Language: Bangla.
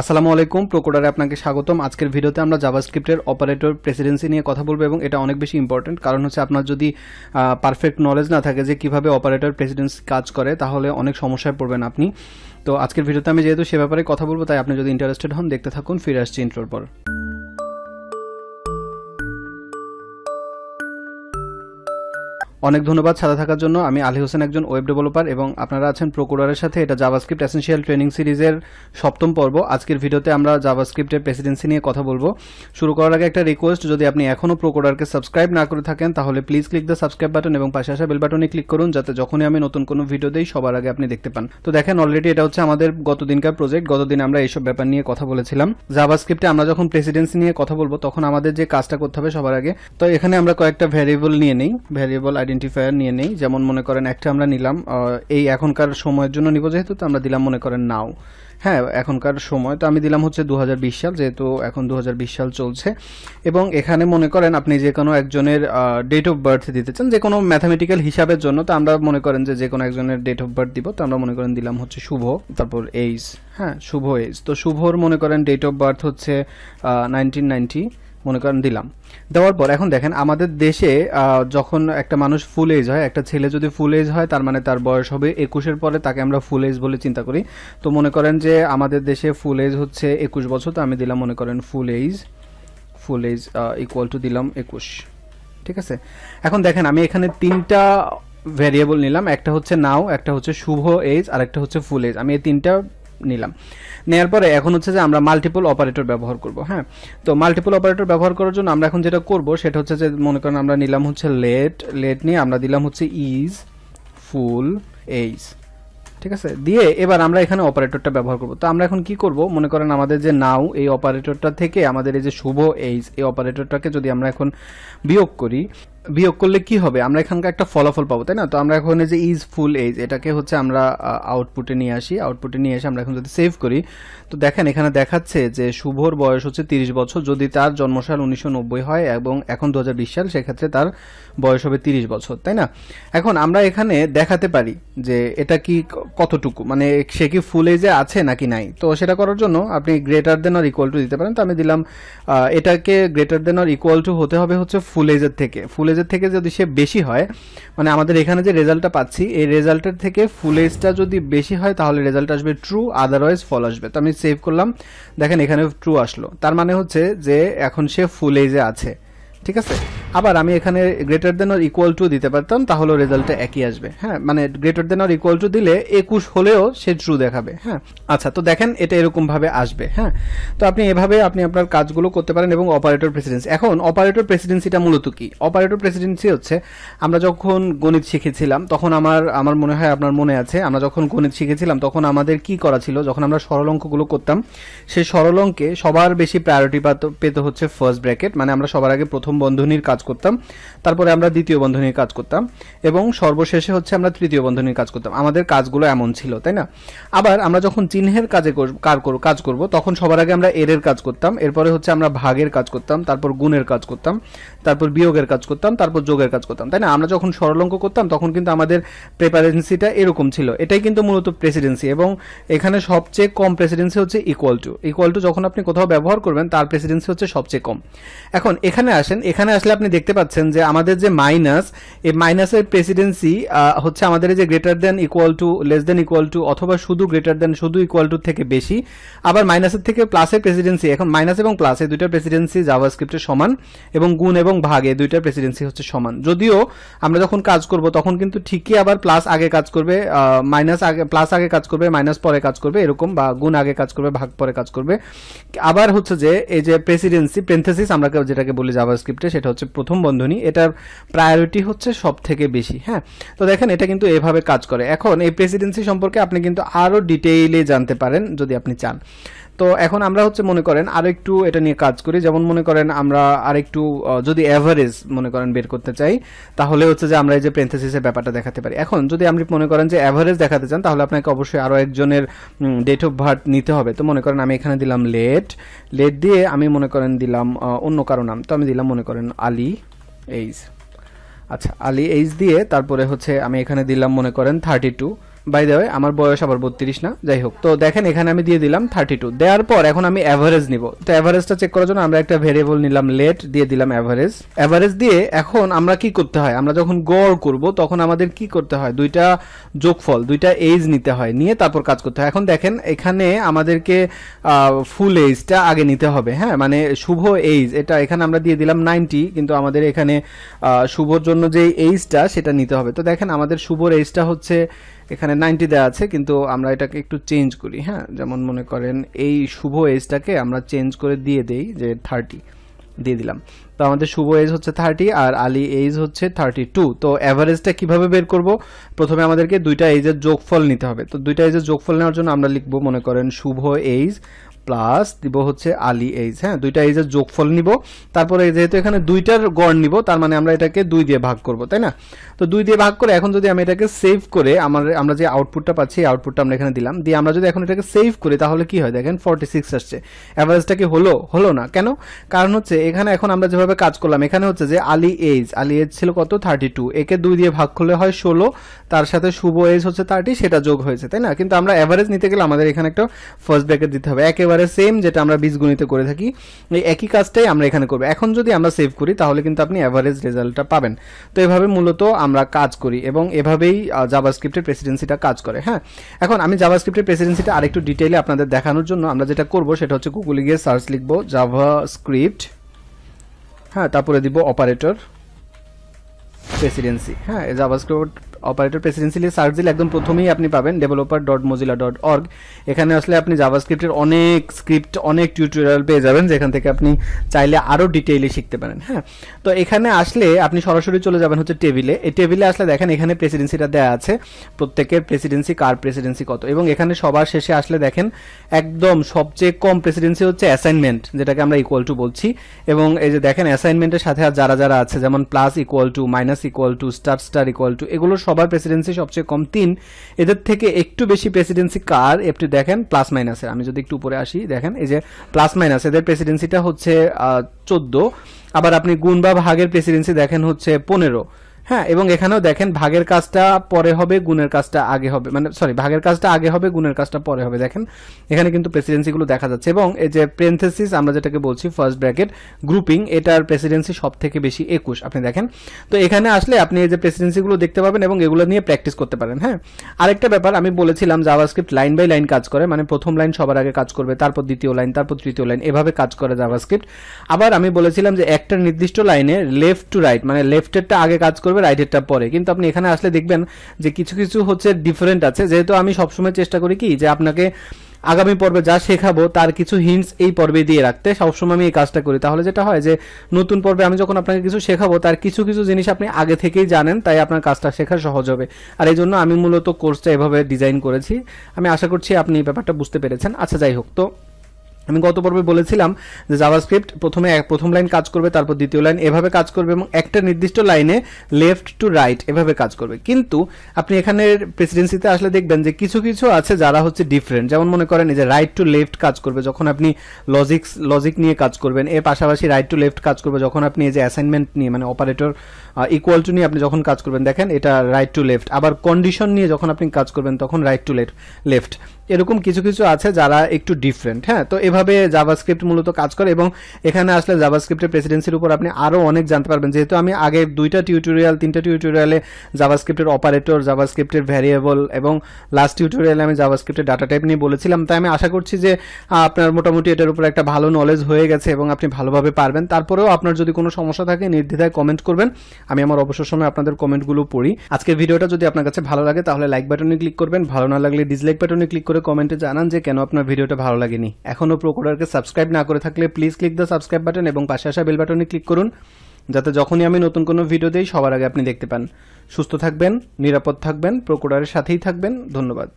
আসসালামু আলাইকুম, প্রোকোডারে আপনাকে স্বাগতম। আজকের ভিডিওতে আমরা জাভাস্ক্রিপ্টের অপারেটর প্রেসিডেন্সি নিয়ে কথা বলব এবং এটা অনেক বেশি ইম্পর্টেন্ট কারণ হচ্ছে আপনার যদি পারফেক্ট নলেজ না থাকে যে কীভাবে অপারেটর প্রেসিডেন্সি কাজ করে, তাহলে অনেক সমস্যায় পড়বেন আপনি। তো আজকের ভিডিওতে আমি যেহেতু সে ব্যাপারে কথা বলব, তাই আপনি যদি ইন্টারেস্টেড হন, দেখতে থাকুন, ফিরে আসছি ইন্ট্রোর পর। অনেক ধন্যবাদ সাথে থাকার জন্য। আমি আলী হোসেন একজন ওয়েব ডেভেলপার এবং আপনারা আছেন প্রোকুরারের সাথে। এটা জাভাস্ক্রিপ্ট এসেন্সিয়াল ট্রেনিং সিরিজের সপ্তম পর্ব। আজকের ভিডিওতে আমরা জাভাস্ক্রিপ্টের প্রেসিডেন্সি নিয়ে কথা বলব। শুরু করার আগে একটা রিকোয়েস্ট যদি আপনি এখনও প্রোকুরারকে সাবস্ক্রাইব না করে থাকেন, তাহলে please click the subscribe button এবং পাশে আসা বেল বাটনে ক্লিক করুন, যাতে যখনই আমি নতুন কোনো ভিডিও দেই, সবার আগে আপনি দেখতে পান। তো দেখেন অলরেডি এটা হচ্ছে আমাদের গতদিনকার প্রজেক্ট গতদিন আমরা এইসব ব্যাপার নিয়ে কথা বলেছিলাম। জাভাস্ক্রিপ্টে আমরা যখন প্রেসিডেন্সি নিয়ে কথা বলব, তখন আমাদের যে কাজটা করতে হবে সবার আগে। তো এখানে আমরা কয়েকটা ভ্যারিয়েবল নিয়ে নেই। ভ্যারিয়েবল আইডেন্টিফায়ার নিয়ে নেই। যেমন মনে করেন একটা আমরা নিলাম এই এখনকার সময়ের জন্য নিব যেহেতু, তো আমরা দিলাম মনে করেন নাও। হ্যাঁ এখনকার সময়, তো আমি দিলাম হচ্ছে দু হাজার বিশ সাল, যেহেতু এখন দু হাজার বিশ সাল চলছে। এবং এখানে মনে করেন আপনি যে কোনো একজনের ডেট অফ বার্থ দিতে চান, যে কোনো ম্যাথামেটিক্যাল হিসাবের জন্য, তো আমরা মনে করেন যে যে কোনো একজনের ডেট অফ বার্থ দিব, তো আমরা মনে করেন দিলাম হচ্ছে শুভ, তারপর এইজ হ্যাঁ শুভ এইজ তো শুভর মনে করেন ডেট অফ বার্থ হচ্ছে নাইনটিন নাইনটি মনে করেন দিলাম। দেওয়ার পর এখন দেখেন আমাদের দেশে যখন একটা মানুষ ফুল এজ হয়, একটা ছেলে যদি ফুল এজ হয়, তার মানে তার বয়স হবে একুশের পরে তাকে আমরা ফুল এজ বলে চিন্তা করি। তো মনে করেন যে আমাদের দেশে ফুল এজ হচ্ছে একুশ বছর, তো আমি দিলাম মনে করেন full age full age equal to দিলাম একুশ। ঠিক আছে? এখন দেখেন আমি এখানে তিনটা ভ্যারিয়েবল নিলাম, একটা হচ্ছে নাও একটা হচ্ছে শুভ এজ আর একটা হচ্ছে ফুল এজ আমি এই তিনটা নিলাম। নেওয়ার পরে এখন হচ্ছে যে আমরা মাল্টিপল অপারেটর ব্যবহার করব হ্যাঁ? তো মাল্টিপল অপারেটর ব্যবহার করার জন্য আমরা এখন যেটা করব সেটা হচ্ছে যে মনে করেন আমরা নিলাম হচ্ছে লেট লেট নিয়ে আমরা দিলাম হচ্ছে ইজ ফুল এইজ ঠিক আছে? দিয়ে এবার আমরা এখানে অপারেটরটা ব্যবহার করব। তো আমরা এখন কি করব? মনে করেন আমাদের যে নাও এই অপারেটরটা থেকে আমাদের এই যে শুভ এইজ এই অপারেটরটাকে যদি আমরা এখন বিয়োগ করি বিয়োগ করলে কি হবে? আমরা এখানকার একটা ফলাফল পাবো, তাই না? তো আমরা এখন যে ইজ ফুল এজ এটাকে হচ্ছে আমরা আউটপুটে নিয়ে আসি। আউটপুটে নিয়ে এসে আমরা এখন যদি সেভ করি, তো দেখেন এখানে দেখাচ্ছে যে শুভর বয়স হচ্ছে তিরিশ বছর। যদি তার জন্মসাল উনিশশো নব্বই হয় এবং এখন দু হাজার বিশ সাল, সেক্ষেত্রে তার বয়স হবে তিরিশ বছর, তাই না? এখন আমরা এখানে দেখাতে পারি যে এটা কি কতটুকু? মানে সে কি ফুল এজে আছে নাকি নাই? তো সেটা করার জন্য আপনি গ্রেটার দেন আর ইকুয়াল টু দিতে পারেন। তো আমি দিলাম এটাকে গ্রেটার দেন আর ইকুয়াল টু হতে হবে হচ্ছে ফুল এজের থেকে। ফুল এজের থেকে যদি সে বেশি হয় মানে আমাদের এখানে যে রেজাল্টটা পাচ্ছি, এই রেজাল্টের থেকে ফুল এজটা যদি বেশি হয়, তাহলে রেজাল্ট আসবে ট্রু আদারওয়াইজ ফল আসবে। তো আমি সেভ করলাম। দেখেন এখানে ট্রু আসলো। তার মানে হচ্ছে যে এখন সে ফুল এজে আছে। ঠিক আছে? আবার আমি এখানে greater than or equal to দিতে পারতাম, তাহলে রেজাল্টটা একই আসবে। হ্যাঁ মানে greater than or equal to দিলে একুশ হলেও সে ট্রু দেখাবে হ্যাঁ। আচ্ছা তো দেখেন এটা এরকম ভাবে আসবে হ্যাঁ। তো আপনি এভাবে আপনি আপনার কাজগুলো করতে পারেন এবং অপারেটর প্রেসিডেন্সি এখন অপারেটর প্রেসিডেন্সিটা মূলত কি? অপারেটর প্রেসিডেন্সি হচ্ছে, আমরা যখন গণিত শিখেছিলাম, তখন আমার আমার মনে হয় আপনার মনে আছে, আমরা যখন গণিত শিখেছিলাম, তখন আমাদের কি করা ছিল? যখন আমরা সরল অঙ্কগুলো করতাম সেই সরল অঙ্কে সবার বেশি প্রায়োরিটি পেতে হচ্ছে ফার্স্ট ব্র্যাকেট মানে আমরা সবার আগে প্রথম বন্ধনীর কাজ করতাম, তারপরে আমরা দ্বিতীয় বন্ধনীর কাজ করতাম, এবং সর্বশেষে হচ্ছে আমরা তৃতীয় বন্ধনীর কাজ করতাম। আমাদের কাজগুলো এমন ছিল, তাই না? আবার আমরা যখন চিহ্নের কাজে কাজ করব, তখন সবার আগে আমরা এর কাজ করতাম, এরপরে হচ্ছে আমরা ভাগের কাজ করতাম, তারপর গুণের কাজ করতাম, তারপর বিয়োগের কাজ করতাম, তারপর যোগের কাজ করতাম, তাই না? আমরা যখন সরলঙ্ক করতাম, তখন কিন্তু আমাদের প্রেপারেন্সিটা এরকম ছিল। এটাই কিন্তু মূলত প্রেসিডেন্সি, এবং এখানে সবচেয়ে কম প্রেসিডেন্সি হচ্ছে ইকুয়াল টু ইকুয়াল টু যখন আপনি কোথাও ব্যবহার করবেন, তার প্রেসিডেন্সি হচ্ছে সবচেয়ে কম। এখন এখানে আসেন এখানে আসলে আপনি দেখতে পাচ্ছেন যে আমাদের যে মাইনাস এই মাইনাসের প্রেসিডেন্সি হচ্ছে আমাদের যে greater than equal to less than equal to অথবা শুধু গ্রেটার দেন শুধু ইকুয়াল টু থেকে বেশি, আবার মাইনাসের থেকে প্লাসের প্রেসিডেন্সি এখন মাইনাস এবং প্লাস এই দুইটার প্রেসিডেন্সি জাভা স্ক্রিপ্টের সমান এবং গুণ এবং ভাগ, এই দুইটার প্রেসিডেন্সি হচ্ছে সমান। যদিও আমরা যখন কাজ করব, তখন কিন্তু ঠিকই আবার প্লাস আগে কাজ করবে মাইনাস আগে প্লাস আগে কাজ করবে মাইনাস পরে কাজ করবে, এরকম বা গুণ আগে কাজ করবে, ভাগ পরে কাজ করবে। আবার হচ্ছে যে, এই যে প্রেসিডেন্সি প্রেন্থেসিস আমরা যেটাকে বলি জাভা স্ক্রিপ্টে সেটা হচ্ছে প্রথম বন্ধনী, এটার প্রায়োরিটি হচ্ছে সব থেকে বেশি হ্যাঁ? তো দেখেন এটা কিন্তু এভাবে কাজ করে। এখন এই প্রেসিডেন্সি সম্পর্কে আপনি কিন্তু আরও ডিটেইলে জানতে পারেন যদি আপনি চান। তো এখন আমরা হচ্ছে মনে করেন আরও একটু এটা নিয়ে কাজ করি। যেমন মনে করেন আমরা আরেকটু যদি অ্যাভারেজ মনে করেন বের করতে চাই, তাহলে হচ্ছে যে আমরা এই যে প্রেন্থেসিসের ব্যাপারটা দেখাতে পারি। এখন যদি আপনি মনে করেন যে অ্যাভারেজ দেখাতে চান, তাহলে আপনাকে অবশ্যই আরও একজনের ডেট অফ বার্থ নিতে হবে। তো মনে করেন আমি এখানে দিলাম লেট লেট দিয়ে আমি মনে করেন দিলাম অন্য কারও নাম। তো আমি দিলাম মনে করেন আলী এইজ আচ্ছা আলী এইজ দিয়ে তারপরে হচ্ছে আমি এখানে দিলাম মনে করেন thirty two by the way আমার বয়স আবার বত্রিশ না, যাই হোক। তো দেখেন, এখানে আমি দিয়ে দিলাম থার্টি টু দেওয়ার পর এখন আমি অ্যাভারেজ নিব। তো অ্যাভারেজটা চেক করার জন্য আমরা একটা ভেরিয়েবল নিলাম লেট দিয়ে দিলাম অ্যাভারেজ অ্যাভারেজ দিয়ে এখন আমরা কি করতে হয়? আমরা যখন গড় করব, তখন আমাদের কি করতে হয়? দুইটা যোগফল, দুইটা এজ নিতে হয়, নিয়ে তারপর কাজ করতে হয়। এখন দেখেন, এখানে আমাদেরকে ফুল এজটা আগে নিতে হবে হ্যাঁ? মানে শুভ এইজ এটা এখানে আমরা দিয়ে দিলাম নাইনটি কিন্তু আমাদের এখানে শুভর জন্য যে এইজটা সেটা নিতে হবে। তো দেখেন, আমাদের শুভর এইজটা হচ্ছে, এখানে নাইনটি দেওয়া আছে, কিন্তু আমরা এটাকে একটু চেঞ্জ করি হ্যাঁ? যেমন মনে করেন এই শুভ এজটাকে আমরা চেঞ্জ করে দিয়ে দেই যে থার্টি দিয়ে দিলাম। তো আমাদের শুভ এজ হচ্ছে থার্টি আর আলি এজ হচ্ছে থার্টি টু তো অ্যাভারেজটা কীভাবে বের করব? প্রথমে আমাদেরকে দুইটা এজের যোগফল নিতে হবে। তো দুইটা এজের যোগফল নেওয়ার জন্য আমরা লিখব মনে করেন শুভ এজ প্লাস দিব হচ্ছে আলী এইজ হ্যাঁ দুইটা এইজের যোগফল নিব। তারপরে যেহেতু এখানে দুইটার গড় নিব, তার মানে আমরা এটাকে দুই দিয়ে ভাগ করব, তাই না? তো দুই দিয়ে ভাগ করে এখন যদি আমি এটাকে সেভ করে আমার, আমরা যে আউটপুটটা পাচ্ছি, এই আউটপুটটা আমরা এখানে দিলাম, দিয়ে আমরা যদি এখন এটাকে সেভ করি, তাহলে কি হয়? দেখেন ফর্টি সিক্স আসছে অ্যাভারেজটা কি হলো? হলো না। কেন? কারণ হচ্ছে এখানে এখন আমরা যেভাবে কাজ করলাম, এখানে হচ্ছে যে আলী এইজ, আলী এজ ছিল কত? থার্টি টু একে দুই দিয়ে ভাগ করলে হয় ষোলো, তার সাথে শুভ এজ হচ্ছে থার্টি সেটা যোগ হয়েছে, তাই না? কিন্তু আমরা অ্যাভারেজ নিতে গেলে আমাদের এখানে একটা ফার্স্ট ব্র্যাকেট দিতে হবে। একেবারে সেম যেটা আমরা বীজগণিতে করে থাকি, এই একই কাজটাই আমরা এখানে করব। এখন যদি আমরা সেভ করি, তাহলে কিন্তু আপনি অ্যাভারেজ রেজাল্টটা পাবেন। তো এভাবে মূলত আমরা কাজ করি এবং এভাবেই জাভাস্ক্রিপ্টের প্রেসিডেন্সিটা কাজ করে হ্যাঁ? এখন আমি জাভাস্ক্রিপ্টের প্রেসিডেন্সিটা আরেকটু ডিটেইলে আপনাদের দেখানোর জন্য আমরা যেটা করব, সেটা হচ্ছে গুগলে গিয়ে সার্চ লিখব জাভাস্ক্রিপ্ট হ্যাঁ তারপরে দিব অপারেটর প্রেসিডেন্সি হ্যাঁ জাভাস্ক্রিপ্ট অপারেটর প্রেসিডেন্সি সার্চ দিলে একদম প্রথমেই আপনি পাবেন developer dot Mozilla dot org এখানে আসলে আপনি জাভাস্ক্রিপ্টের অনেক স্ক্রিপ্ট, অনেক টিউটোরিয়াল পেয়ে যাবেন, যেখান থেকে আপনি চাইলে আরও ডিটেইলে শিখতে পারেন হ্যাঁ? তো এখানে আসলে আপনি সরাসরি চলে যাবেন হচ্ছে টেবিলে। এই টেবিলে আসলে দেখেন এখানে প্রেসিডেন্সিটা দেওয়া আছে, প্রত্যেকের প্রেসিডেন্সি, কার প্রেসিডেন্সি কত? এবং এখানে সবার শেষে আসলে দেখেন একদম সবচেয়ে কম প্রেসিডেন্সি হচ্ছে অ্যাসাইনমেন্ট, যেটাকে আমরা ইকুয়াল টু বলছি। এবং এই যে দেখেন অ্যাসাইনমেন্টের সাথে আর যারা যারা আছে, যেমন plus equal to minus equal to star star equal to এগুলো সবার প্রেসিডেন্সি সবচেয়ে কম তিন। এদের থেকে একটু বেশি প্রেসিডেন্সি কার? একটু দেখেন প্লাস মাইনাসের আমি যদি একটু উপরে আসি, দেখেন, এই যে প্লাস মাইনাস এদের প্রেসিডেন্সিটা হচ্ছে চোদ্দ। আবার আপনি গুণ বা ভাগের প্রেসিডেন্সি দেখেন হচ্ছে পনেরো। হ্যাঁ এবং এখানেও দেখেন ভাগের কাজটা পরে হবে, গুণের কাজটা আগে হবে। মানে সরি ভাগের কাজটা আগে হবে, গুণের কাজটা পরে হবে। দেখেন, এখানে কিন্তু প্রেসিডেন্সিগুলো দেখা যাচ্ছে। এবং এই যে প্রেন্থেসিস আমরা যেটাকে বলছি ফার্স্ট ব্র্যাকেট গ্রুপিং এটার প্রেসিডেন্সি সব থেকে বেশি একুশ। আপনি দেখেন, তো এখানে আসলে আপনি এই যে প্রেসিডেন্সিগুলো দেখতে পাবেন এবং এগুলো নিয়ে প্র্যাকটিস করতে পারেন হ্যাঁ? আরেকটা ব্যাপার, আমি বলেছিলাম জাভাস্ক্রিপ্ট লাইন বাই লাইন কাজ করে মানে প্রথম লাইন সবার আগে কাজ করবে, তারপর দ্বিতীয় লাইন তারপর তৃতীয় লাইন এভাবে কাজ করে জাভাস্ক্রিপ্ট আবার আমি বলেছিলাম যে একটা নির্দিষ্ট লাইনে লেফট টু রাইট মানে লেফটেরটা আগে কাজ করবে রাইটেরটা পরে। কিন্তু আপনি এখানে আসলে দেখবেন যে কিছু কিছু হচ্ছে ডিফারেন্ট আছে। যেহেতু আমি সবসময় চেষ্টা করি কি, যে আপনাকে আগামী পর্বে যা শেখাবো, তার কিছু হিন্টস এই পর্বে দিয়ে রাখতে। সবসময় আমি এই কাজটা করি। তাহলে যেটা হয় যে, নতুন পর্বে আমি যখন আপনাকে কিছু শেখাবো, তার কিছু কিছু জিনিস আপনি আগে থেকেই জানেন, তাই আপনার কাজটা শেখা সহজ হবে। আর এই জন্য আমি মূলত কোর্সটা এভাবে ডিজাইন করেছি। আমি আশা করছি আপনি এই ব্যাপারটা বুঝতে পেরেছেন। আচ্ছা যাই হোক, তো আমি গত পর্বে বলেছিলাম যে জাভাস্ক্রিপ্ট প্রথমে প্রথম লাইন কাজ করবে, তারপর দ্বিতীয় লাইন এভাবে কাজ করবে এবং একটা নির্দিষ্ট লাইনে লেফট টু রাইট এভাবে কাজ করবে। কিন্তু আপনি এখানে প্রেসিডেন্সিতে আসলে দেখবেন যে কিছু কিছু আছে যারা হচ্ছে ডিফারেন্ট যেমন মনে করেন যে রাইট টু লেফট কাজ করবে, যখন আপনি লজিক্স লজিক নিয়ে কাজ করবেন, এর পাশাপাশি রাইট টু লেফট কাজ করবে, যখন আপনি এই যে অ্যাসাইনমেন্ট নিয়ে মানে অপারেটর ইকুয়াল টু নিয়ে আপনি যখন কাজ করবেন, দেখেন এটা রাইট টু লেফট আবার কন্ডিশন নিয়ে যখন আপনি কাজ করবেন, তখন রাইট টু লেফট লেফট এরকম কিছু কিছু আছে যারা একটু ডিফারেন্ট হ্যাঁ? তো এভাবে জাভাস্ক্রিপ্ট মূলত কাজ করে এবং এখানে আসলে জাভাস্ক্রিপ্টের প্রেসিডেন্সির উপর আপনি আরও অনেক জানতে পারবেন। যেহেতু আমি আগে দুইটা টিউটোরিয়াল তিনটা টিউটোরিয়ালে জাভাস্ক্রিপ্টের অপারেটর জাভাস্ক্রিপ্টের ভ্যারিয়েবল এবং লাস্ট টিউটোরিয়ালে আমি জাভাস্ক্রিপ্টের ডাটা টাইপ নিয়ে বলেছিলাম। তাই আমি আশা করছি যে আপনার মোটামুটি এটার উপর একটা ভালো নলেজ হয়ে গেছে এবং আপনি ভালোভাবে পারবেন। তারপরেও আপনার যদি কোনো সমস্যা থাকে, নির্দ্বিধায় কমেন্ট করবেন। আমি আমার অবসর সময় আপনাদের কমেন্টগুলো পড়ি। আজকের ভিডিওটা যদি আপনার কাছে ভালো লাগে, তাহলে লাইক বাটনে ক্লিক করবেন। ভালো না লাগলে ডিসলাইক বাটনে ক্লিক করে কমেন্টে জানান যে, কেন আপনার ভিডিওটা ভালো লাগেনি। এখনও প্রোকোডারকে সাবস্ক্রাইব না করে থাকলে please click the subscribe button এবং পাশে আসা বেল বাটনে ক্লিক করুন, যাতে যখনই আমি নতুন কোনো ভিডিও দিই, সবার আগে আপনি দেখতে পান। সুস্থ থাকবেন, নিরাপদ থাকবেন প্রোকোডারের সাথেই থাকবেন, ধন্যবাদ।